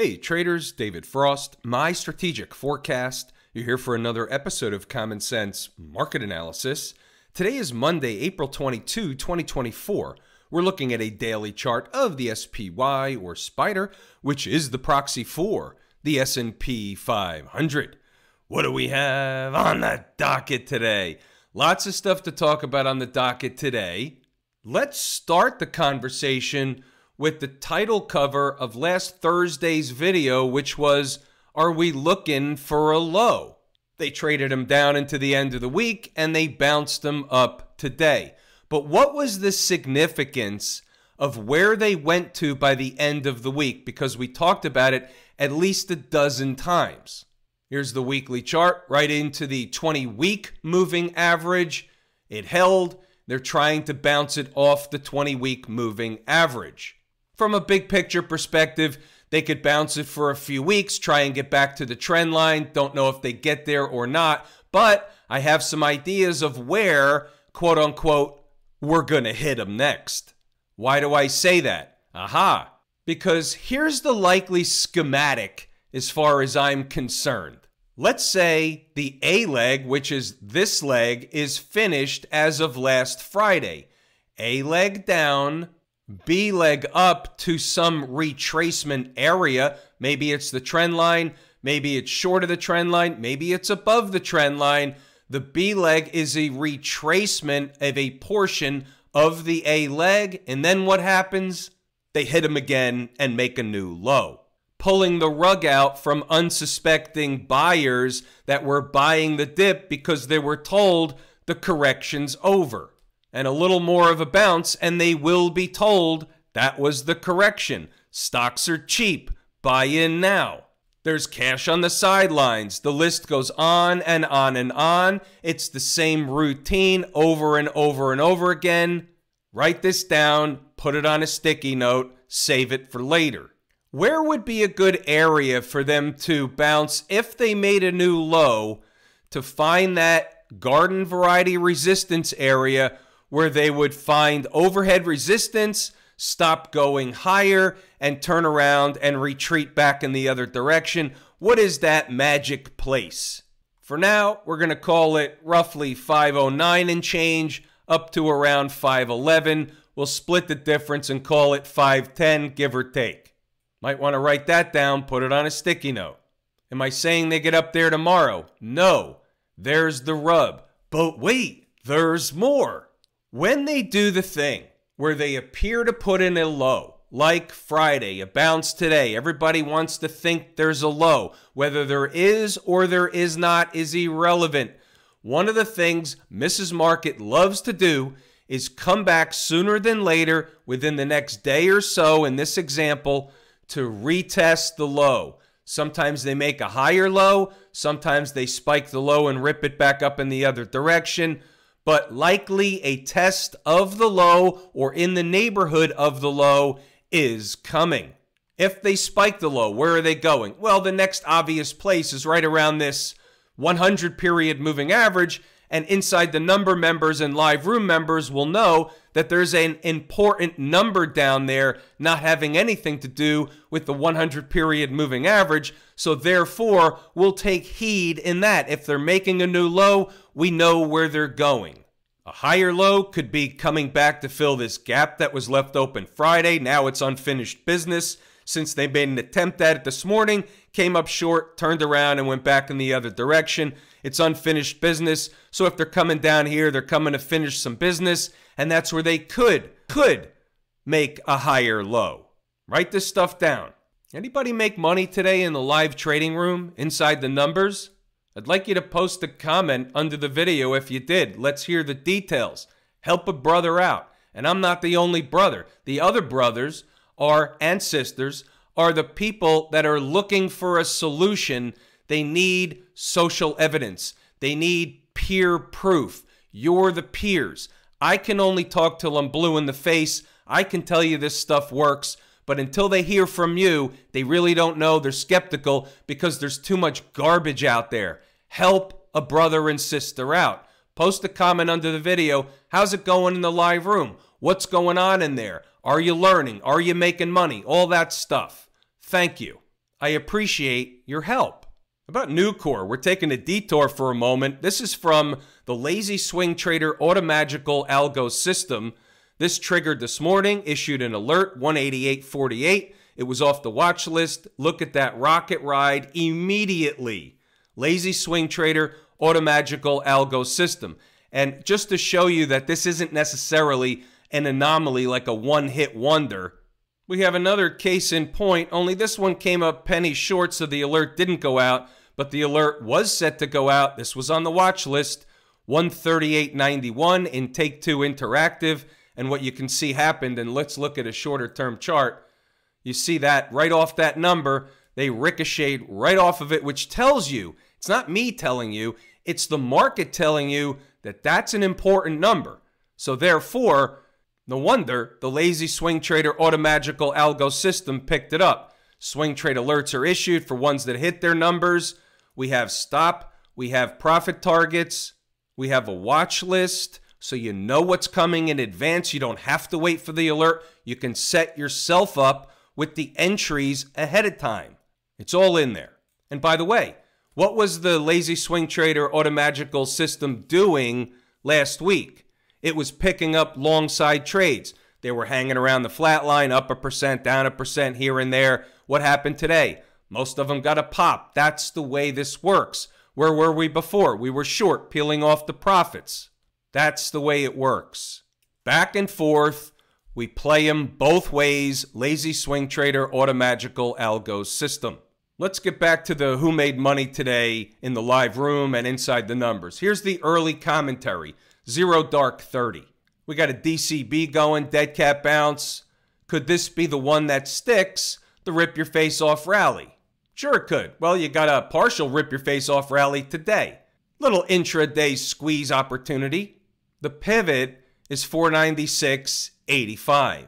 Hey, traders, David Frost, my strategic forecast. You're here for another episode of Common Sense Market Analysis. Today is Monday, April 22, 2024. We're looking at a daily chart of the SPY or Spider, which is the proxy for the S&P 500. What do we have on the docket today? Lots of stuff to talk about on the docket today. Let's start the conversation with the title cover of last Thursday's video, which was Are We Looking for a Low? They traded him down into the end of the week and they bounced him up today. But what was the significance of where they went to by the end of the week? Because we talked about it at least a dozen times. Here's the weekly chart right into the 20 week moving average. It held. They're trying to bounce it off the 20 week moving average from a big picture perspective, they could bounce it for a few weeks, try and get back to the trend line. Don't know if they get there or not, but I have some ideas of where, quote unquote, we're going to hit them next. Why do I say that? Aha. Because here's the likely schematic as far as I'm concerned. Let's say the A leg, which is this leg, is finished as of last Friday. A leg down, B leg up to some retracement area. Maybe it's the trend line, maybe it's short of the trend line, maybe it's above the trend line. The B leg is a retracement of a portion of the A leg. And then what happens? They hit them again and make a new low, pulling the rug out from unsuspecting buyers that were buying the dip because they were told the correction's over and a little more of a bounce, and they will be told that was the correction. Stocks are cheap. Buy in now. There's cash on the sidelines. The list goes on and on and on. It's the same routine over and over and over again. Write this down, put it on a sticky note, save it for later. Where would be a good area for them to bounce if they made a new low to find that garden variety resistance area where they would find overhead resistance, stop going higher, and turn around and retreat back in the other direction. What is that magic place? For now, we're going to call it roughly 509 and change up to around 511. We'll split the difference and call it 510, give or take. Might want to write that down, put it on a sticky note. Am I saying they get up there tomorrow? No. There's the rub. But wait, there's more. When they do the thing where they appear to put in a low, like Friday, a bounce today, everybody wants to think there's a low. Whether there is or there is not is irrelevant. One of the things Mrs. Market loves to do is come back sooner than later within the next day or so, in this example, to retest the low. Sometimes they make a higher low, sometimes they spike the low and rip it back up in the other direction but likely a test of the low or in the neighborhood of the low is coming. If they spike the low, where are they going? Well, the next obvious place is right around this 100 period moving average. And inside the number members and live room members will know that there's an important number down there not having anything to do with the 100 period moving average. So therefore, we'll take heed in that. If they're making a new low, we know where they're going. A higher low could be coming back to fill this gap that was left open Friday. Now it's unfinished business since they made an attempt at it this morning, came up short, turned around, and went back in the other direction. It's unfinished business. So if they're coming down here, they're coming to finish some business, and that's where they could, could make a higher low. Write this stuff down. Anybody make money today in the live trading room inside the numbers? I'd like you to post a comment under the video if you did. Let's hear the details. Help a brother out. And I'm not the only brother. The other brothers are ancestors, are the people that are looking for a solution. They need social evidence. They need peer proof. You're the peers. I can only talk till I'm blue in the face. I can tell you this stuff works, but until they hear from you, they really don't know. They're skeptical because there's too much garbage out there. Help a brother and sister out. Post a comment under the video. How's it going in the live room? What's going on in there? Are you learning? Are you making money? All that stuff. Thank you. I appreciate your help. About Nucor, we're taking a detour for a moment. This is from the Lazy Swing Trader Automagical Algo System. This triggered this morning, issued an alert 188.48. It was off the watch list. Look at that rocket ride immediately. Lazy Swing Trader Automagical Algo System. And just to show you that this isn't necessarily an anomaly like a one hit wonder, we have another case in point, only this one came up penny short, so the alert didn't go out, but the alert was set to go out. This was on the watch list, 138.91 in Take Two Interactive. And what you can see happened, and let's look at a shorter term chart. You see that right off that number, they ricocheted right off of it, which tells you it's not me telling you, it's the market telling you that that's an important number. So therefore, no wonder the lazy swing trader automagical algo system picked it up. Swing trade alerts are issued for ones that hit their numbers. We have stop, we have profit targets, we have a watch list so you know what's coming in advance. You don't have to wait for the alert. You can set yourself up with the entries ahead of time. It's all in there. And by the way, what was the Lazy Swing Trader Automagical system doing last week? It was picking up long side trades. They were hanging around the flat line, up a percent, down a percent here and there. What happened today? Most of them got a pop. That's the way this works. Where were we before? We were short, peeling off the profits. That's the way it works. Back and forth. We play them both ways. Lazy Swing Trader Automagical Algo System. Let's get back to the who made money today in the live room and inside the numbers. Here's the early commentary Zero Dark 30. We got a DCB going, dead cat bounce. Could this be the one that sticks, the rip your face off rally? Sure, it could. Well, you got a partial rip your face off rally today. Little intraday squeeze opportunity. The pivot is 496.85.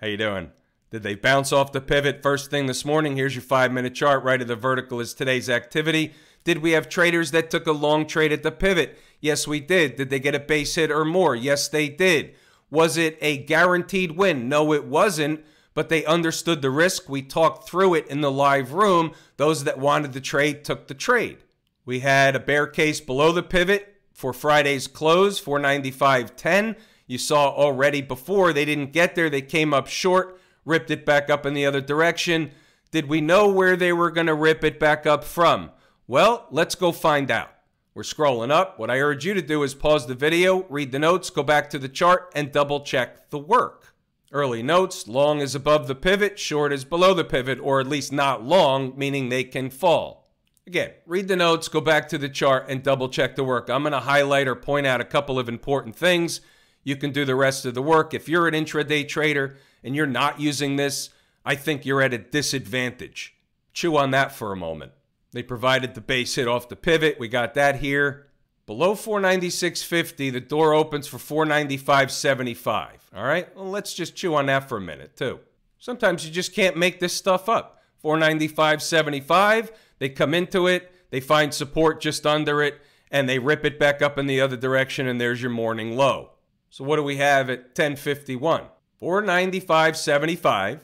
How you doing? Did they bounce off the pivot first thing this morning? Here's your five minute chart. Right of the vertical is today's activity. Did we have traders that took a long trade at the pivot? Yes, we did. Did they get a base hit or more? Yes, they did. Was it a guaranteed win? No, it wasn't, but they understood the risk. We talked through it in the live room. Those that wanted the trade took the trade. We had a bear case below the pivot for Friday's close, 495.10. You saw already before they didn't get there, they came up short ripped it back up in the other direction. Did we know where they were going to rip it back up from? Well, let's go find out. We're scrolling up. What I urge you to do is pause the video, read the notes, go back to the chart, and double check the work. Early notes long is above the pivot, short is below the pivot, or at least not long, meaning they can fall. Again, read the notes, go back to the chart, and double check the work. I'm going to highlight or point out a couple of important things. You can do the rest of the work. If you're an intraday trader and you're not using this, I think you're at a disadvantage. Chew on that for a moment. They provided the base hit off the pivot. We got that here. Below 496.50, the door opens for 495.75. All right? Well, let's just chew on that for a minute, too. Sometimes you just can't make this stuff up. 495.75, they come into it, they find support just under it, and they rip it back up in the other direction, and there's your morning low. So what do we have at 1051? 495.75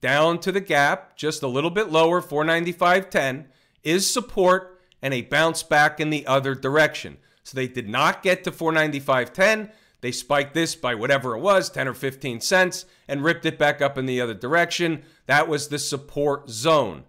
down to the gap, just a little bit lower, 495.10 is support and a bounce back in the other direction. So they did not get to 495.10. They spiked this by whatever it was, 10 or 15 cents, and ripped it back up in the other direction. That was the support zone.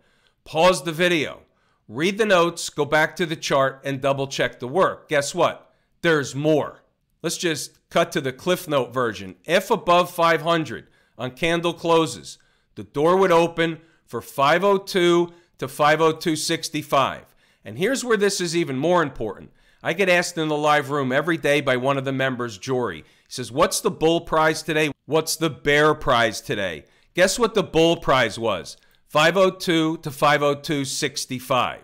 Pause the video, read the notes, go back to the chart, and double check the work. Guess what? There's more. Let's just cut to the Cliff Note version. If above 500 on candle closes, the door would open for 502 to 502.65. And here's where this is even more important. I get asked in the live room every day by one of the members, Jory. He says, What's the bull prize today? What's the bear prize today? Guess what the bull prize was? 502 to 502.65.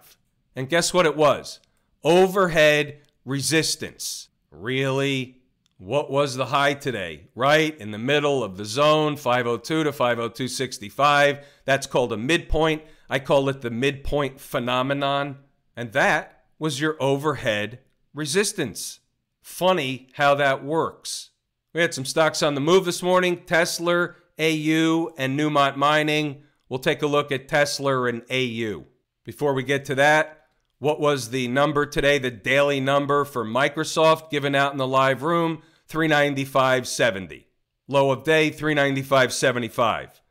And guess what it was? Overhead resistance. Really? What was the high today? Right in the middle of the zone, 502 to 502.65. That's called a midpoint. I call it the midpoint phenomenon. And that was your overhead resistance. Funny how that works. We had some stocks on the move this morning Tesla, AU, and Newmont Mining. we'll take a look at Tesla and AU. Before we get to that, what was the number today, the daily number for Microsoft given out in the live room? 395.70. Low of day, 395.75.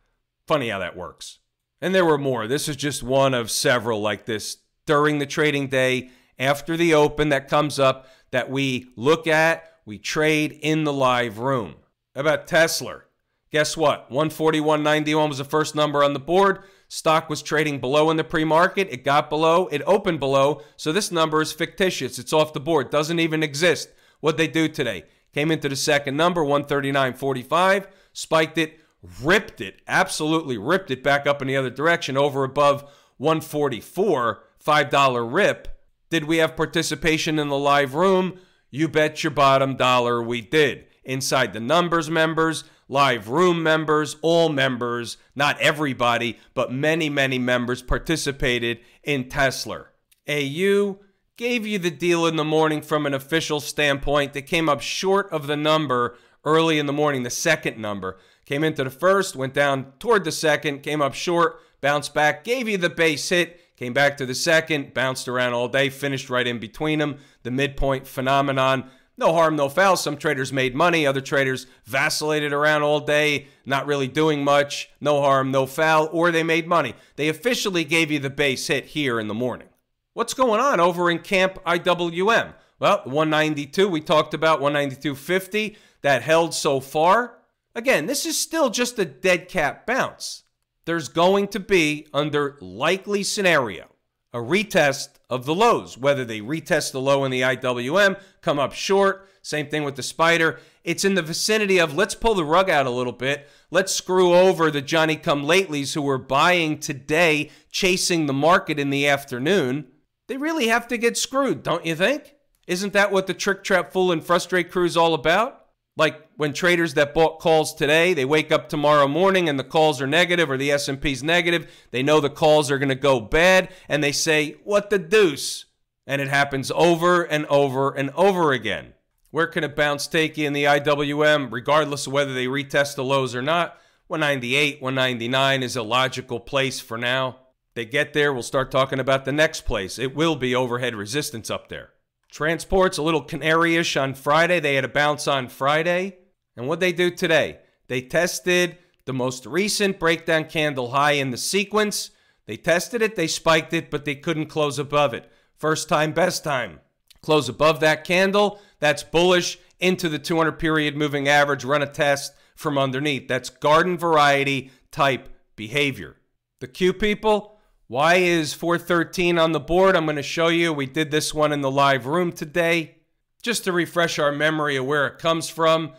Funny how that works. And there were more. This is just one of several like this during the trading day after the open that comes up that we look at, we trade in the live room. About Tesla. Guess what? 141.91 was the first number on the board. Stock was trading below in the pre market. It got below, it opened below. So this number is fictitious. It's off the board, doesn't even exist. What'd they do today? Came into the second number, 139.45, spiked it, ripped it, absolutely ripped it back up in the other direction, over above 144, $5 rip. Did we have participation in the live room? You bet your bottom dollar we did. Inside the numbers members, live room members, all members, not everybody, but many, many members participated in Tesla. AU gave you the deal in the morning from an official standpoint. They came up short of the number early in the morning, the second number. Came into the first, went down toward the second, came up short, bounced back, gave you the base hit, came back to the second, bounced around all day, finished right in between them. The midpoint phenomenon. No harm, no foul. Some traders made money. Other traders vacillated around all day, not really doing much. No harm, no foul. Or they made money. They officially gave you the base hit here in the morning. What's going on over in Camp IWM? Well, 192 we talked about, 192.50 that held so far. Again, this is still just a dead cat bounce. There's going to be, under likely scenario, a retest of the lows, whether they retest the low in the IWM, come up short, same thing with the spider. It's in the vicinity of let's pull the rug out a little bit. Let's screw over the Johnny come latelys who were buying today, chasing the market in the afternoon they really have to get screwed, don't you think? Isn't that what the trick, trap, fool, and frustrate crew is all about? Like when traders that bought calls today, they wake up tomorrow morning and the calls are negative or the S&P's negative. They know the calls are going to go bad and they say, "What the deuce?" And it happens over and over and over again. Where can a bounce take you in the IWM regardless of whether they retest the lows or not? 198, 199 is a logical place for now. They get there, we'll start talking about the next place. It will be overhead resistance up there. Transports a little canary-ish on Friday. They had a bounce on Friday. And what they do today? They tested the most recent breakdown candle high in the sequence. They tested it, they spiked it, but they couldn't close above it. First time, best time. Close above that candle, that's bullish into the 200 period moving average, run a test from underneath. That's garden variety type behavior. The Q people, why is 413 on the board? I'm going to show you. We did this one in the live room today. Just to refresh our memory of where it comes from,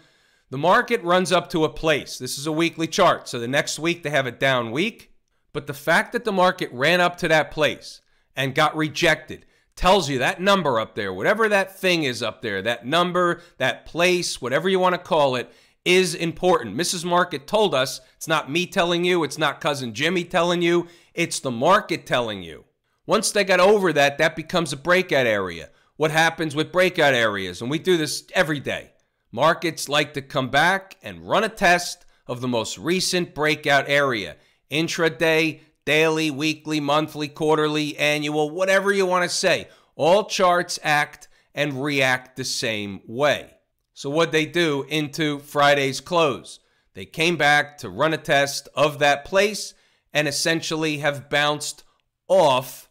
the market runs up to a place. This is a weekly chart. So the next week they have a down week. But the fact that the market ran up to that place and got rejected tells you that number up there, whatever that thing is up there, that number, that place, whatever you want to call it, is important. Mrs. Market told us it's not me telling you, it's not cousin Jimmy telling you, it's the market telling you. Once they got over that, that becomes a breakout area. What happens with breakout areas? And we do this every day. Markets like to come back and run a test of the most recent breakout area. Intraday, daily, weekly, monthly, quarterly, annual, whatever you want to say. All charts act and react the same way. So, what they do into Friday's close? They came back to run a test of that place and essentially have bounced off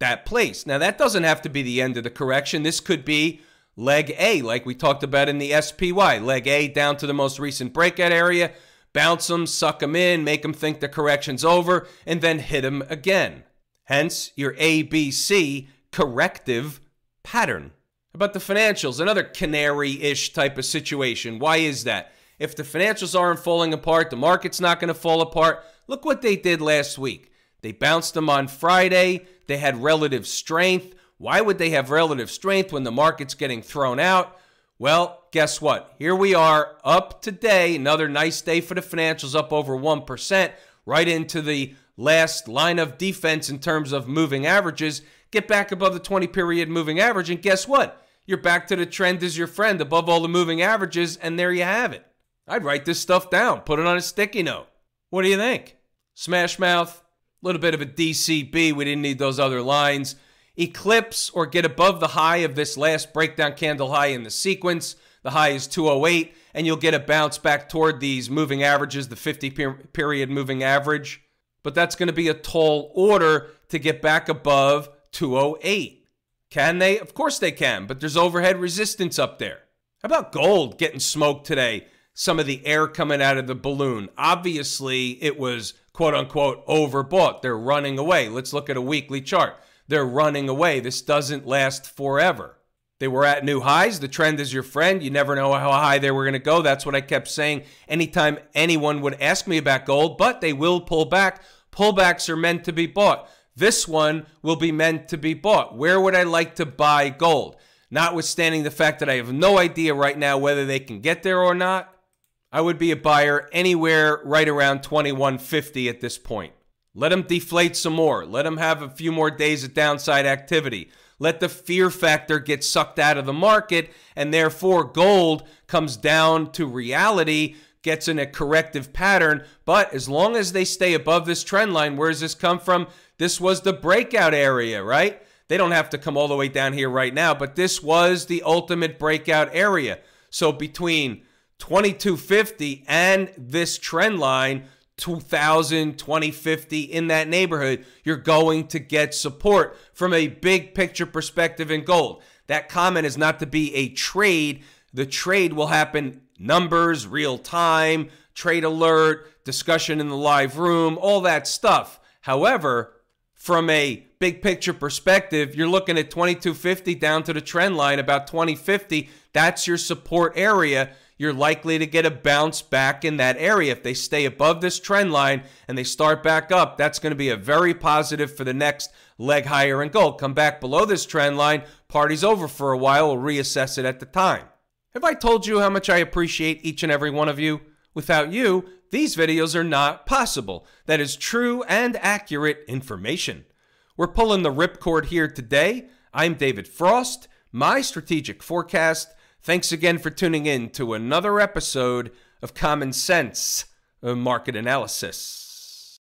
that place. Now, that doesn't have to be the end of the correction. This could be leg A, like we talked about in the SPY. Leg A down to the most recent breakout area, bounce them, suck them in, make them think the correction's over, and then hit them again. Hence, your ABC corrective pattern. About the financials, another canary ish type of situation. Why is that? If the financials aren't falling apart, the market's not going to fall apart. Look what they did last week. They bounced them on Friday. They had relative strength. Why would they have relative strength when the market's getting thrown out? Well, guess what? Here we are up today. Another nice day for the financials, up over 1%, right into the last line of defense in terms of moving averages. Get back above the 20 period moving average, and guess what? You're back to the trend is your friend above all the moving averages, and there you have it. I'd write this stuff down, put it on a sticky note. What do you think? Smash Mouth, a little bit of a DCB. We didn't need those other lines. Eclipse or get above the high of this last breakdown candle high in the sequence. The high is 208, and you'll get a bounce back toward these moving averages, the 50 period moving average. But that's going to be a tall order to get back above 208. Can they? Of course they can, but there's overhead resistance up there. How about gold getting smoked today? Some of the air coming out of the balloon. Obviously, it was quote unquote overbought. They're running away. Let's look at a weekly chart. They're running away. This doesn't last forever. They were at new highs. The trend is your friend. You never know how high they were going to go. That's what I kept saying anytime anyone would ask me about gold, but they will pull back. Pullbacks are meant to be bought. This one will be meant to be bought. Where would I like to buy gold? Notwithstanding the fact that I have no idea right now whether they can get there or not, I would be a buyer anywhere right around 2150 at this point. Let them deflate some more. Let them have a few more days of downside activity. Let the fear factor get sucked out of the market, and therefore gold comes down to reality, gets in a corrective pattern. But as long as they stay above this trend line, where does this come from? This was the breakout area, right? They don't have to come all the way down here right now, but this was the ultimate breakout area. So between 2250 and this trend line 2000 2050 in that neighborhood you're going to get support from a big picture perspective in gold that comment is not to be a trade the trade will happen numbers real time trade alert discussion in the live room all that stuff however from a big picture perspective you're looking at 2250 down to the trend line about 2050 that's your support area you're likely to get a bounce back in that area. If they stay above this trend line and they start back up, that's going to be a very positive for the next leg higher in gold. Come back below this trend line, party's over for a while, we'll reassess it at the time. Have I told you how much I appreciate each and every one of you? Without you, these videos are not possible. That is true and accurate information. We're pulling the ripcord here today. I'm David Frost. My strategic forecast Thanks again for tuning in to another episode of Common Sense uh, Market Analysis.